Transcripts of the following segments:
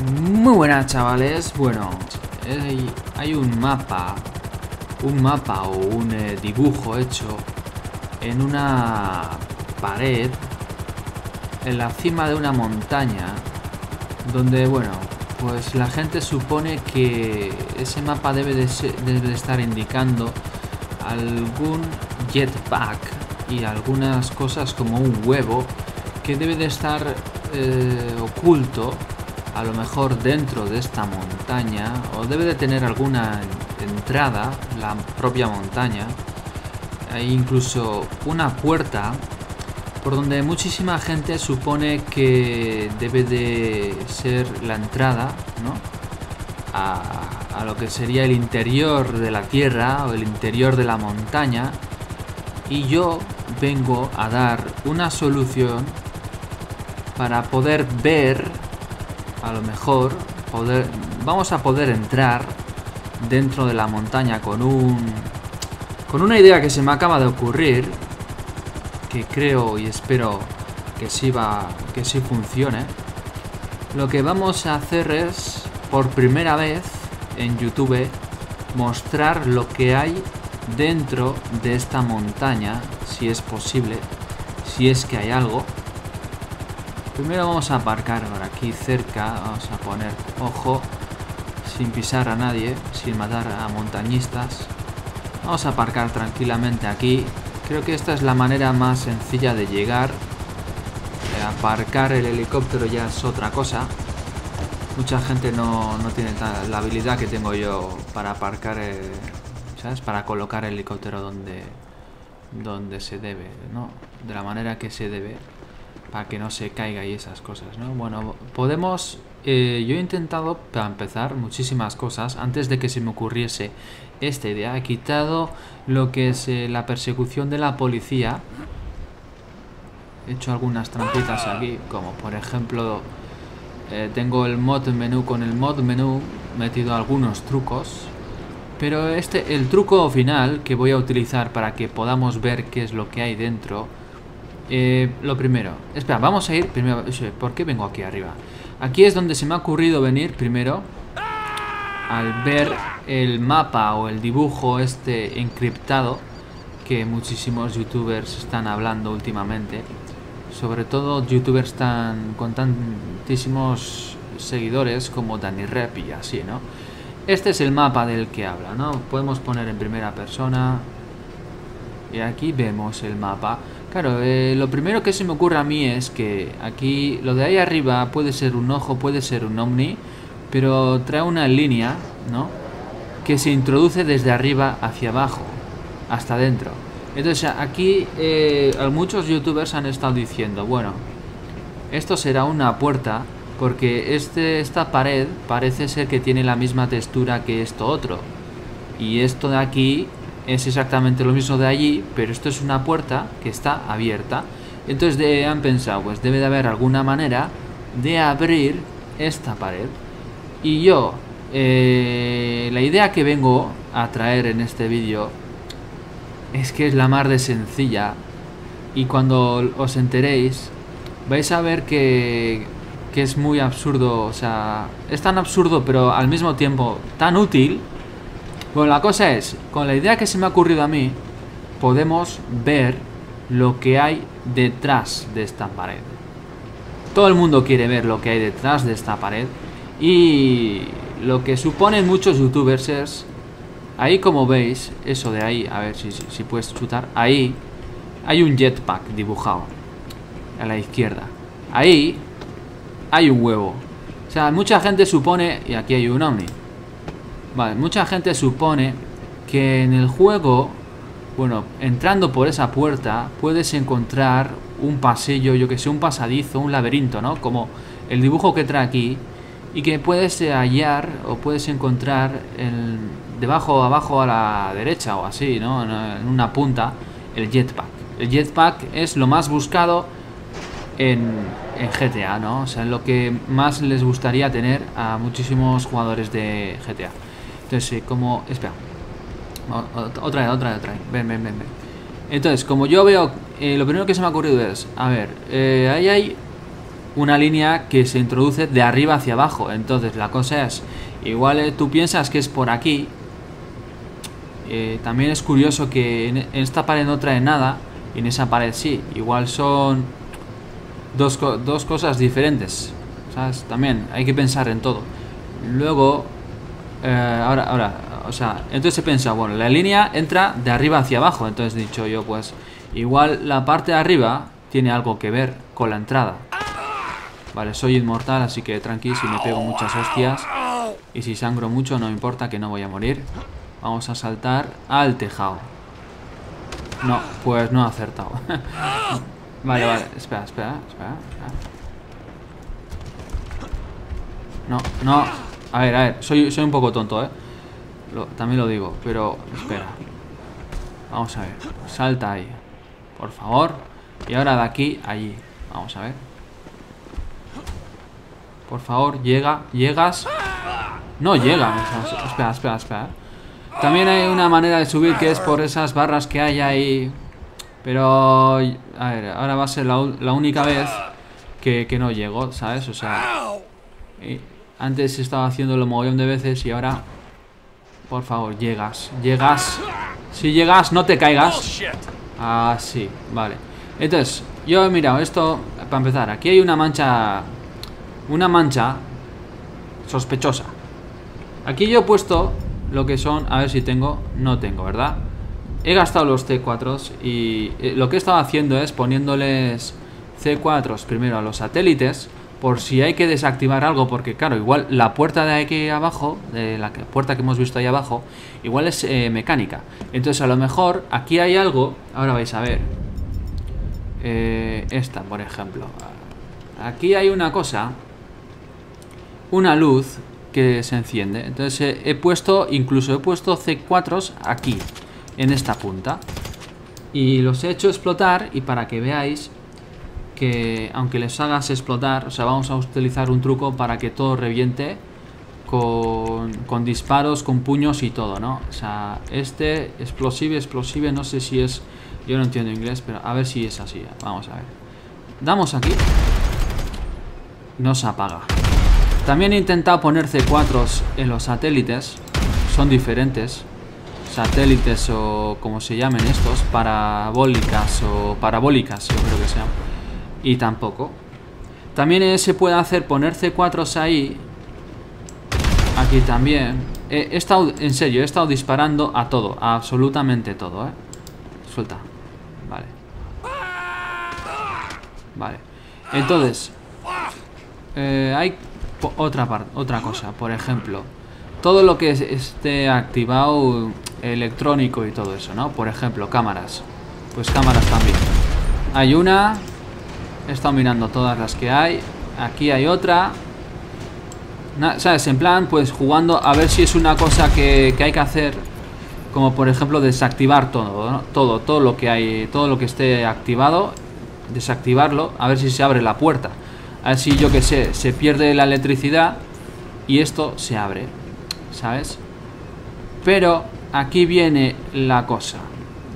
Muy buenas chavales, bueno, hay, un mapa, un mapa o un eh, dibujo hecho en una pared en la cima de una montaña donde, bueno, pues la gente supone que ese mapa debe de, ser- debe de estar indicando algún jetpack y algunas cosas como un huevo que debe de estar eh, oculto a lo mejor dentro de esta montaña o debe de tener alguna entrada la propia montaña hay incluso una puerta por donde muchísima gente supone que debe de ser la entrada ¿no? a, a lo que sería el interior de la tierra o el interior de la montaña y yo vengo a dar una solución para poder ver a lo mejor poder vamos a poder entrar dentro de la montaña con un con una idea que se me acaba de ocurrir que creo y espero que sí va que sí funcione. Lo que vamos a hacer es por primera vez en YouTube mostrar lo que hay dentro de esta montaña si es posible si es que hay algo Primero vamos a aparcar por aquí cerca, vamos a poner ojo, sin pisar a nadie, sin matar a montañistas. Vamos a aparcar tranquilamente aquí. Creo que esta es la manera más sencilla de llegar. Eh, Aparcar el helicóptero ya es otra cosa. Mucha gente no, no tiene la habilidad que tengo yo para aparcar, eh, ¿sabes? Para colocar el helicóptero donde, donde se debe, ¿no? De la manera que se debe para que no se caiga y esas cosas, ¿no? Bueno, podemos... eh, yo he intentado, para empezar, muchísimas cosas antes de que se me ocurriese esta idea. He quitado lo que es eh, la persecución de la policía. He hecho algunas trampitas aquí, como por ejemplo... eh, tengo el mod menú con el mod menú metido algunos trucos pero este el truco final que voy a utilizar para que podamos ver qué es lo que hay dentro eh, lo primero, espera, vamos a ir primero. ¿Por qué vengo aquí arriba? Aquí es donde se me ha ocurrido venir primero. Al ver el mapa o el dibujo este encriptado que muchísimos youtubers están hablando últimamente. Sobre todo youtubers tan con tantísimos seguidores como Danny Rep y así, ¿no? Este es el mapa del que habla, ¿no? Podemos poner en primera persona, y aquí vemos el mapa. Claro, eh, lo primero que se me ocurre a mí es que aquí lo de ahí arriba puede ser un ojo, puede ser un ovni, pero trae una línea, ¿no? Que se introduce desde arriba hacia abajo, hasta adentro. Entonces aquí eh, muchos youtubers han estado diciendo, bueno, esto será una puerta porque este, esta pared parece ser que tiene la misma textura que esto otro. Y esto de aquí es exactamente lo mismo de allí, pero esto es una puerta que está abierta. Entonces de- han pensado, pues debe de haber alguna manera de abrir esta pared. Y yo, eh, la idea que vengo a traer en este vídeo es que es la mar de sencilla. Y cuando os enteréis, vais a ver que, que es muy absurdo. O sea, es tan absurdo, pero al mismo tiempo tan útil. Bueno, la cosa es, con la idea que se me ha ocurrido a mí, podemos ver lo que hay detrás de esta pared. Todo el mundo quiere ver lo que hay detrás de esta pared. Y lo que suponen muchos youtubers es, ahí como veis, eso de ahí, a ver si, puedes chutar, ahí hay un jetpack dibujado a la izquierda. Ahí hay un huevo. O sea, mucha gente supone, y aquí hay un ovni. Vale, mucha gente supone que en el juego, bueno, entrando por esa puerta, puedes encontrar un pasillo, yo que sé, un pasadizo, un laberinto, ¿no? Como el dibujo que trae aquí, y que puedes eh, hallar o puedes encontrar el, debajo, abajo a la derecha o así, ¿no? En, una punta, el jetpack. El jetpack es lo más buscado en, en GTA, ¿no? O sea, lo que más les gustaría tener a muchísimos jugadores de GTA. Entonces, eh, como... Espera. Otra vez, otra vez, otra vez. Ven, ven, ven, ven. Entonces, como yo veo... eh, lo primero que se me ha ocurrido es... A ver, eh, ahí hay una línea que se introduce de arriba hacia abajo. Entonces la cosa es, igual tú piensas que es por aquí. También es curioso que en, esta pared no trae nada y en esa pared sí. Igual son dos, dos cosas diferentes. ¿Sabes? También hay que pensar en todo. Luego, eh, ahora, ahora, o sea, entonces se piensa, bueno, la línea entra de arriba hacia abajo. Entonces he dicho yo, pues, igual la parte de arriba tiene algo que ver con la entrada. Vale, soy inmortal, así que tranqui si me pego muchas hostias. Y si sangro mucho, no importa que no voy a morir. Vamos a saltar al tejado. No, pues no he acertado. vale, vale, espera, espera, espera, No, no. A ver, a ver, soy, soy un poco tonto, ¿eh? también lo digo, pero espera. Vamos a ver, salta ahí. Por favor. Y ahora de aquí, allí. Vamos a ver. Por favor, llega, llegas. No llega. espera, espera, espera. También hay una manera de subir que es por esas barras que hay ahí. Pero, a ver, ahora va a ser la, única vez que, no llego, ¿sabes? O sea, antes estaba haciéndolo mogollón de veces y ahora, por favor, llegas, llegas. Si llegas, no te caigas. Ah, sí, vale. Entonces, yo he mirado esto, para empezar, aquí hay una mancha una mancha sospechosa. Aquí yo he puesto lo que son, a ver si tengo, no tengo, ¿verdad? He gastado los C4 y eh, lo que he estado haciendo es poniéndoles C4 primero a los satélites por si hay que desactivar algo, porque claro, igual la puerta de aquí abajo, de la puerta que hemos visto ahí abajo, igual es eh, mecánica. Entonces a lo mejor aquí hay algo, ahora vais a ver, eh, esta por ejemplo. Aquí hay una cosa una luz que se enciende. Entonces eh, he puesto, incluso he puesto C4 aquí, en esta punta. Y los he hecho explotar y para que veáis que aunque les hagas explotar, o sea, vamos a utilizar un truco para que todo reviente con, con disparos, con puños y todo, ¿no? O sea, este explosive, explosive, no sé si es... Yo no entiendo inglés, pero a ver si es así. Vamos a ver. Damos aquí. No se apaga. También he intentado poner C4 en los satélites. Son diferentes. Satélites o como se llamen estos. Parabólicas o parabólicas, yo creo que se llaman. Y tampoco. También se puede hacer poner C4 ahí. Aquí también. He, estado, en serio, he estado disparando a todo. A absolutamente todo, ¿eh? Suelta. Vale. Vale. Entonces, eh, hay otra, parte, otra cosa, por ejemplo, todo lo que esté activado electrónico y todo eso, ¿no? Por ejemplo, cámaras. Pues cámaras también. Hay una. He estado mirando todas las que hay. Aquí hay otra. ¿Sabes? En plan, pues jugando a ver si es una cosa que, que hay que hacer. Como por ejemplo desactivar todo, ¿no? Todo, todo lo que hay, todo lo que esté activado. Desactivarlo, a ver si se abre la puerta. Así yo que sé, se pierde la electricidad y esto se abre, ¿sabes? Pero aquí viene la cosa.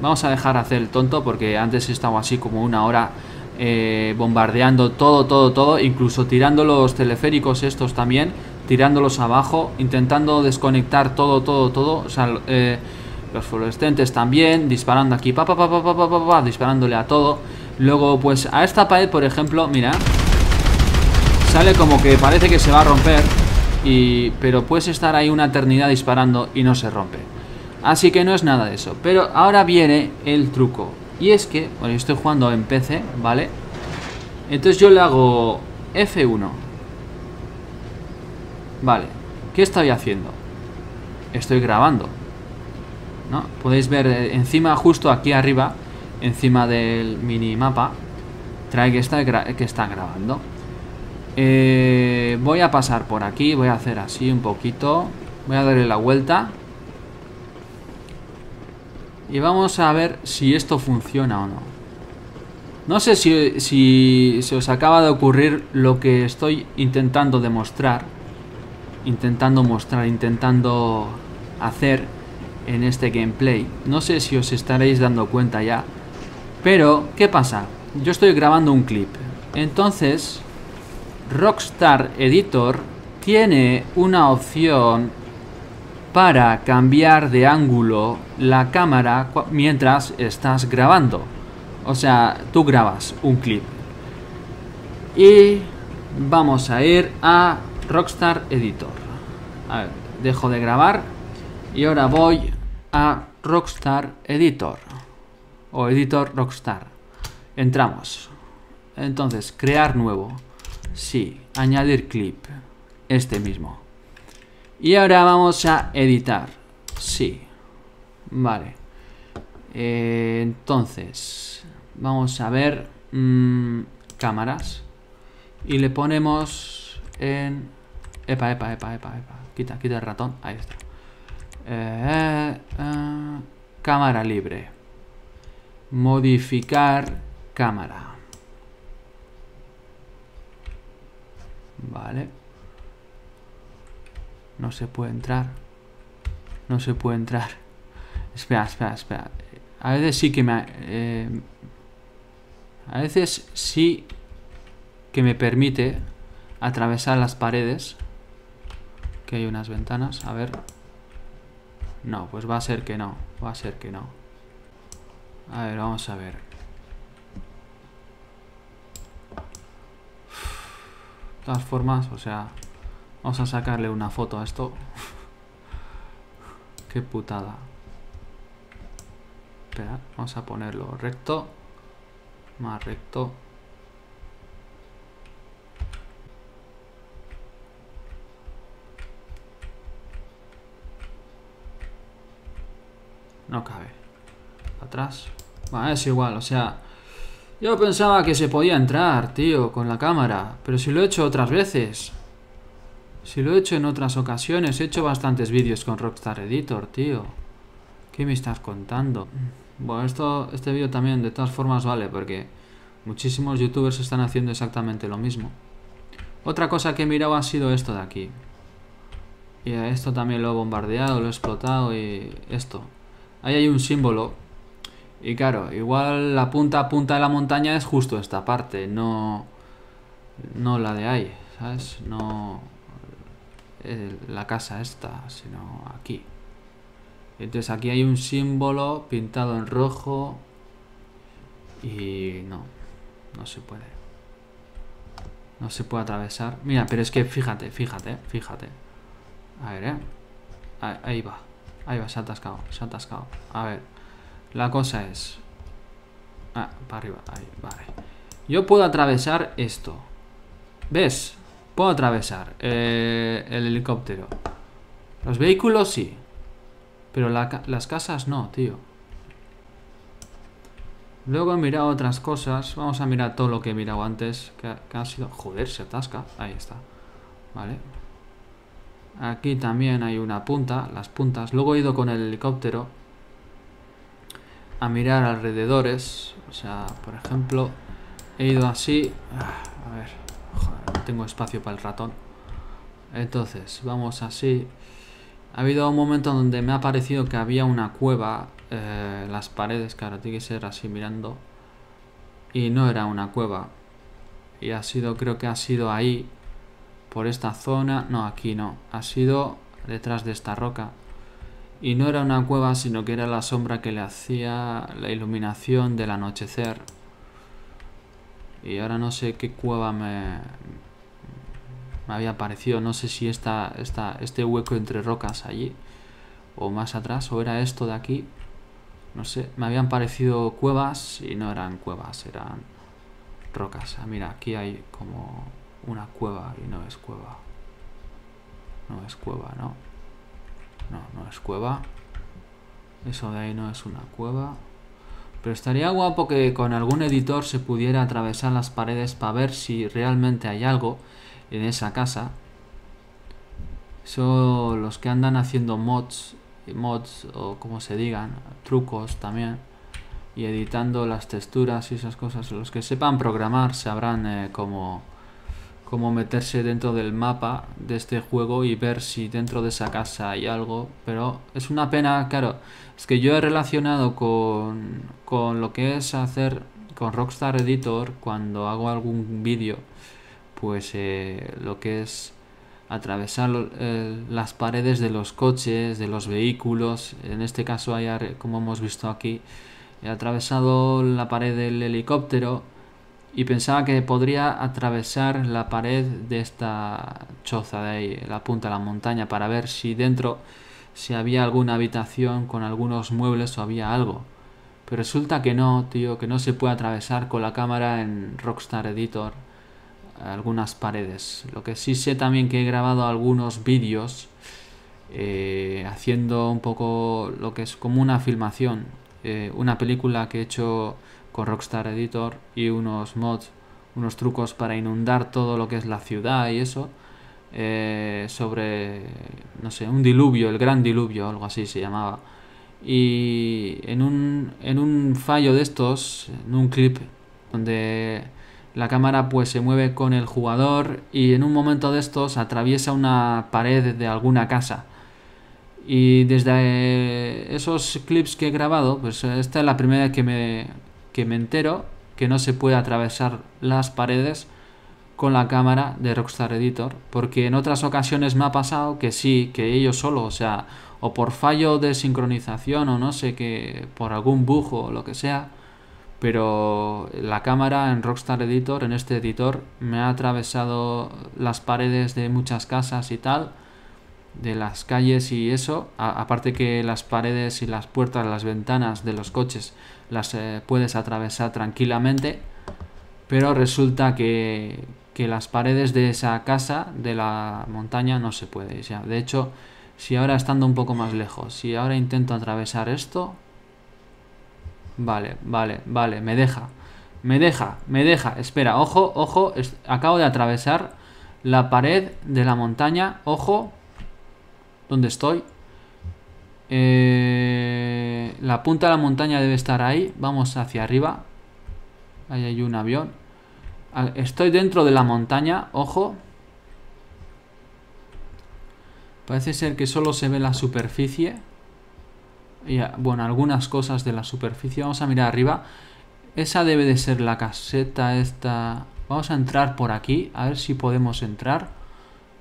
Vamos a dejar hacer el tonto porque antes he estado así como una hora eh, bombardeando todo, todo, todo, incluso tirando los teleféricos estos también, tirándolos abajo, intentando desconectar todo, todo, todo, o sea, eh, los fluorescentes también, disparando aquí, pa, pa, pa, pa, pa, pa, pa, disparándole a todo. Luego, pues a esta pared, por ejemplo, mira, Sale como que parece que se va a romper y, Pero puedes estar ahí una eternidad disparando y no se rompe Así que no es nada de eso Pero ahora viene el truco Y es que, bueno, estoy jugando en PC, ¿vale? Entonces yo le hago F1 Vale ¿Qué estoy haciendo? Estoy grabando ¿No? Podéis ver eh, encima, justo aquí arriba Encima del minimapa Trae que está, que está grabando eh, voy a pasar por aquí, voy a hacer así un poquito. Voy a darle la vuelta. Y vamos a ver si esto funciona o no. No sé si, si se os acaba de ocurrir lo que estoy intentando demostrar. Intentando mostrar, intentando hacer en este gameplay. No sé si os estaréis dando cuenta ya. Pero, ¿qué pasa? Yo estoy grabando un clip. Entonces, Rockstar Editor tiene una opción para cambiar de ángulo la cámara mientras estás grabando. O sea, tú grabas un clip. Y vamos a ir a Rockstar Editor. A ver, dejo de grabar y ahora voy a Rockstar Editor o Editor Rockstar. Entramos. Entonces, crear nuevo. Sí, añadir clip. Este mismo. Y ahora vamos a editar. Sí. Vale. Eh, entonces, vamos a ver mm, cámaras. Y le ponemos en... Epa, epa, epa, epa, epa. Quita, quita el ratón. Ahí está. Eh, eh, cámara libre. Modificar cámara. Vale. No se puede entrar. No se puede entrar. Espera, espera, espera. A veces sí que me... Eh, a veces sí que me permite atravesar las paredes. Que hay unas ventanas. A ver. No, pues va a ser que no. Va a ser que no. A ver, vamos a ver. De todas formas, o sea... Vamos a sacarle una foto a esto. Qué putada. Espera, vamos a ponerlo recto. Más recto. No cabe. Atrás. Bueno, es igual, o sea... Yo pensaba que se podía entrar, tío, con la cámara. Pero si lo he hecho otras veces. Si lo he hecho en otras ocasiones, he hecho bastantes vídeos con Rockstar Editor, tío. ¿Qué me estás contando? Bueno, esto, este vídeo también de todas formas vale, porque muchísimos youtubers están haciendo exactamente lo mismo. Otra cosa que he mirado ha sido esto de aquí. Y esto también lo he bombardeado, lo he explotado y esto. Ahí hay un símbolo. Y claro, igual la punta a punta de la montaña es justo esta parte, no, no la de ahí, ¿sabes? No, la casa esta, sino aquí. Entonces aquí hay un símbolo pintado en rojo y no, no se puede. No se puede atravesar. Mira, pero es que fíjate, fíjate, fíjate. A ver, ¿eh? Ahí va. Ahí va, se ha atascado, se ha atascado. A ver, la cosa es... Ah, para arriba, ahí, vale. Yo puedo atravesar esto. ¿Ves? Puedo atravesar eh, el helicóptero. Los vehículos sí. Pero las casas no, tío. Luego he mirado otras cosas. Vamos a mirar todo lo que he mirado antes. Que, que ha sido... Joder, se atasca. Ahí está. Vale. Aquí también hay una punta. Las puntas. Luego he ido con el helicóptero. A mirar alrededores. O sea, por ejemplo... He ido así. Ah, a ver tengo espacio para el ratón. Entonces, vamos así. Ha habido un momento donde me ha parecido que había una cueva. Eh, las paredes, ahora tiene que ser así mirando. Y no era una cueva. Y ha sido, creo que ha sido ahí. Por esta zona. No, aquí no. Ha sido detrás de esta roca. Y no era una cueva, sino que era la sombra que le hacía la iluminación del anochecer. Y ahora no sé qué cueva me, me había parecido. No sé si esta, esta, este hueco entre rocas allí o más atrás o era esto de aquí. No sé, me habían parecido cuevas y no eran cuevas, eran rocas. Ah, mira, aquí hay como una cueva y no es cueva. No es cueva, ¿no? No, no es cueva. Eso de ahí no es una cueva. Pero estaría guapo que con algún editor se pudiera atravesar las paredes para ver si realmente hay algo en esa casa. Son los que andan haciendo mods, mods o como se digan, trucos también. Y editando las texturas y esas cosas. Los que sepan programar sabrán eh, cómo, cómo meterse dentro del mapa de este juego y ver si dentro de esa casa hay algo. Pero es una pena, claro es que yo he relacionado con, con lo que es hacer con Rockstar Editor cuando hago algún vídeo, pues eh, lo que es atravesar eh, las paredes de los coches, de los vehículos. En este caso, hay, como hemos visto aquí, he atravesado la pared del helicóptero y pensaba que podría atravesar la pared de esta choza de ahí, la punta de la montaña, para ver si dentro si había alguna habitación con algunos muebles o había algo. Pero resulta que no, tío, que no se puede atravesar con la cámara en Rockstar Editor algunas paredes. Lo que sí sé también que he grabado algunos vídeos eh, haciendo un poco lo que es como una filmación, eh, una película que he hecho con Rockstar Editor y unos mods, unos trucos para inundar todo lo que es la ciudad y eso. Eh, sobre, no sé, un diluvio, el gran diluvio, algo así se llamaba. Y en un, en un fallo de estos, en un clip donde la cámara pues se mueve con el jugador y en un momento de estos atraviesa una pared de alguna casa. Y desde esos clips que he grabado, pues esta es la primera vez que me, que me entero que no se puede atravesar las paredes con la cámara de Rockstar Editor, porque en otras ocasiones me ha pasado que sí, que ellos solo, o sea, o por fallo de sincronización o no sé que por algún bug o lo que sea, pero la cámara en Rockstar Editor, en este editor, me ha atravesado las paredes de muchas casas y tal, de las calles y eso, aparte que las paredes y las puertas, las ventanas de los coches las eh, puedes atravesar tranquilamente, pero resulta que, que las paredes de esa casa, de la montaña, no se puede. O de hecho, si ahora estando un poco más lejos, si ahora intento atravesar esto... Vale, vale, vale, me deja. Me deja, me deja. Espera, ojo, ojo, acabo de atravesar la pared de la montaña. Ojo, ¿dónde estoy? Eh, la punta de la montaña debe estar ahí. Vamos hacia arriba. Ahí hay un avión. Estoy dentro de la montaña, ojo. Parece ser que solo se ve la superficie. Y, bueno, algunas cosas de la superficie. Vamos a mirar arriba. Esa debe de ser la caseta esta. Vamos a entrar por aquí. A ver si podemos entrar.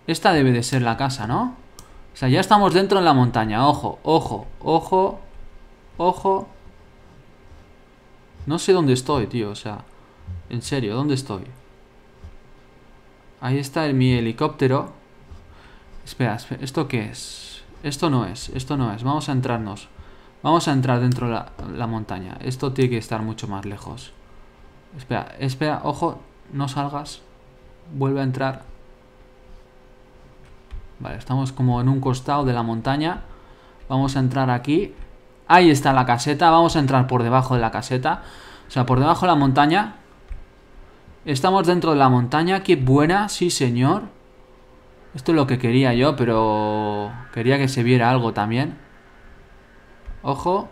Esta debe de ser la casa, ¿no? O sea, ya estamos dentro de la montaña. Ojo, ojo, ojo. Ojo. No sé dónde estoy, tío. O sea... En serio, ¿dónde estoy? Ahí está el, mi helicóptero. Espera, ¿esto qué es? Esto no es, esto no es. Vamos a entrarnos. Vamos a entrar dentro de la, la montaña. Esto tiene que estar mucho más lejos. Espera, espera, ojo, no salgas. Vuelve a entrar. Vale, estamos como en un costado de la montaña. Vamos a entrar aquí. Ahí está la caseta. Vamos a entrar por debajo de la caseta. O sea, por debajo de la montaña. Estamos dentro de la montaña. Qué buena, sí señor. Esto es lo que quería yo, pero... Quería que se viera algo también. Ojo.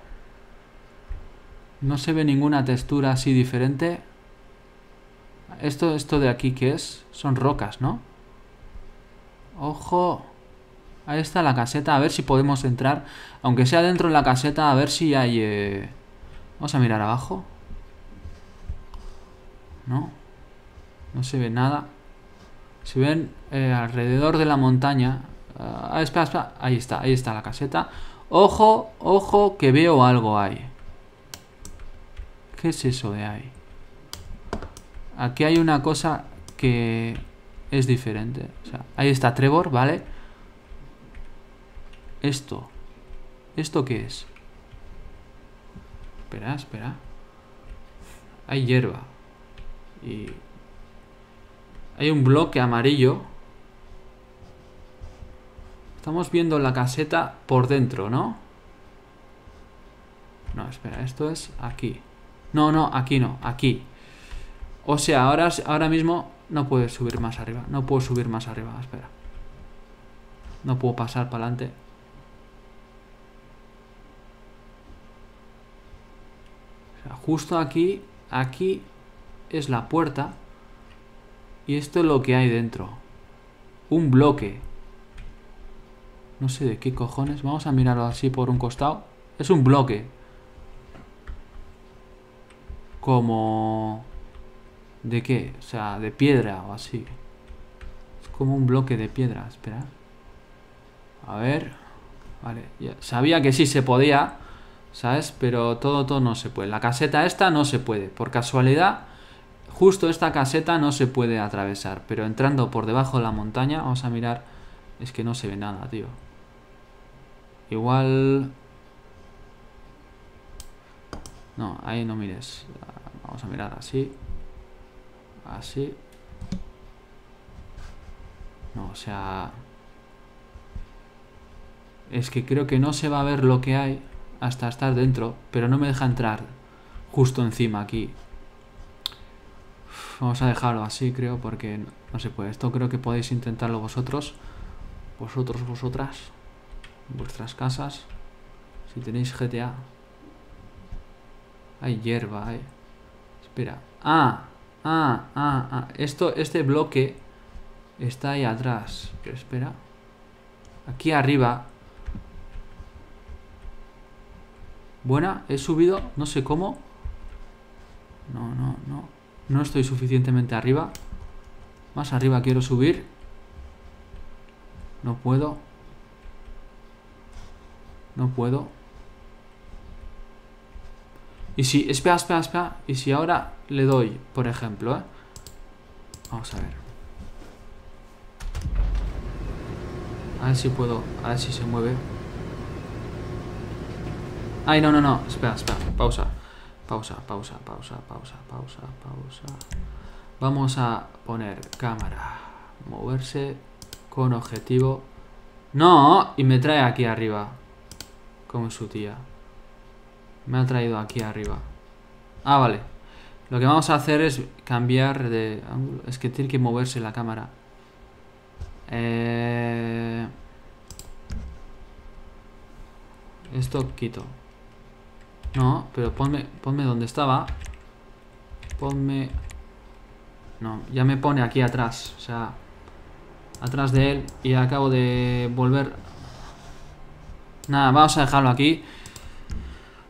No se ve ninguna textura así diferente. Esto, esto de aquí, ¿qué es? Son rocas, ¿no? Ojo. Ahí está la caseta. A ver si podemos entrar. Aunque sea dentro de la caseta, a ver si hay... Eh, vamos a mirar abajo. ¿No? No se ve nada. Se ven eh, alrededor de la montaña. Ah. Ahí está, ahí está la caseta. Ojo, ojo, que veo algo ahí. ¿Qué es eso de ahí? Aquí hay una cosa que es diferente. O sea, ahí está Trevor, ¿vale? Esto. ¿Esto qué es? Espera, espera. Hay hierba. Y hay un bloque amarillo. Estamos viendo la caseta por dentro, ¿no? No, espera, esto es aquí. No, no, aquí no, aquí. O sea, ahora, ahora mismo no puedo subir más arriba. No puedo subir más arriba, espera. No puedo pasar para adelante. O sea, justo aquí, aquí es la puerta. Y esto es lo que hay dentro. Un bloque. No sé de qué cojones. Vamos a mirarlo así por un costado. Es un bloque. Como... ¿De qué? O sea, de piedra o así. como un bloque de piedra. Espera. A ver. Vale, ya. sabía que sí se podía, ¿sabes? Pero todo, todo no se puede. La caseta esta no se puede. Por casualidad, justo esta caseta no se puede atravesar. Pero entrando por debajo de la montaña, vamos a mirar. Es que no se ve nada, tío. Igual... No, ahí no mires. Vamos a mirar así. Así. No, o sea... Es que creo que no se va a ver lo que hay hasta estar dentro, pero no me deja entrar justo encima aquí. Vamos a dejarlo así, creo, porque no se puede. Esto creo que podéis intentarlo vosotros. Vosotros, vosotras. Vuestras casas. Si tenéis GTA. Hay hierba, hay. Espera. Ah, ah, ah, ah. Esto, este bloque está ahí atrás. Pero espera. Aquí arriba Buena, he subido, no sé cómo. No, no, no. No estoy suficientemente arriba. Más arriba quiero subir. No puedo. No puedo. Y si... Espera, espera, espera. Y si ahora le doy, por ejemplo, ¿eh? Vamos a ver. A ver si puedo... A ver si se mueve. Ay, no, no, no. Espera, espera. Pausa. Pausa, pausa, pausa, pausa, pausa, pausa. Vamos a poner cámara. Moverse con objetivo. No, y me trae aquí arriba. Como su tía. Me ha traído aquí arriba. Ah, vale. Lo que vamos a hacer es cambiar de ángulo. Es que tiene que moverse la cámara. Eh... Esto quito. No, pero ponme, ponme donde estaba. Ponme... No, ya me pone aquí atrás. O sea, atrás de él. Y acabo de volver... Nada, vamos a dejarlo aquí.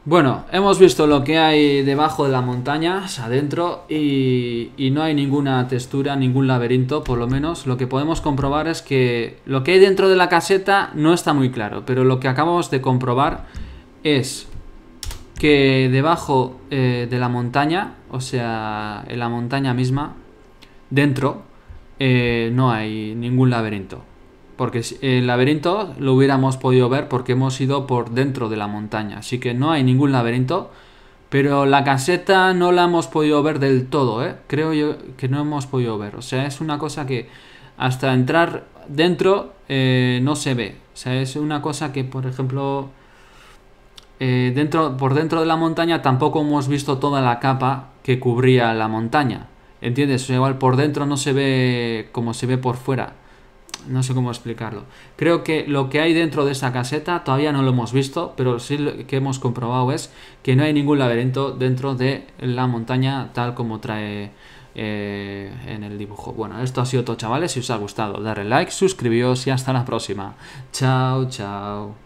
Bueno, hemos visto lo que hay debajo de la montaña, adentro, y, y, no hay ninguna textura, ningún laberinto, por lo menos. Lo que podemos comprobar es que lo que hay dentro de la caseta no está muy claro, pero lo que acabamos de comprobar es que debajo eh, de la montaña, o sea, en la montaña misma, dentro, eh, no hay ningún laberinto. Porque el laberinto lo hubiéramos podido ver porque hemos ido por dentro de la montaña. Así que no hay ningún laberinto. Pero la caseta no la hemos podido ver del todo, ¿eh? Creo yo que no hemos podido ver. O sea, es una cosa que hasta entrar dentro eh, no se ve. O sea, es una cosa que, por ejemplo, eh, dentro, por dentro de la montaña tampoco hemos visto toda la capa que cubría la montaña. ¿Entiendes? igual por dentro no se ve como se ve por fuera. No sé cómo explicarlo. Creo que lo que hay dentro de esa caseta todavía no lo hemos visto, pero sí lo que hemos comprobado es que no hay ningún laberinto dentro de la montaña tal como trae eh, en el dibujo. Bueno, esto ha sido todo chavales. Si os ha gustado, darle like, suscribíos y hasta la próxima. Chao, chao.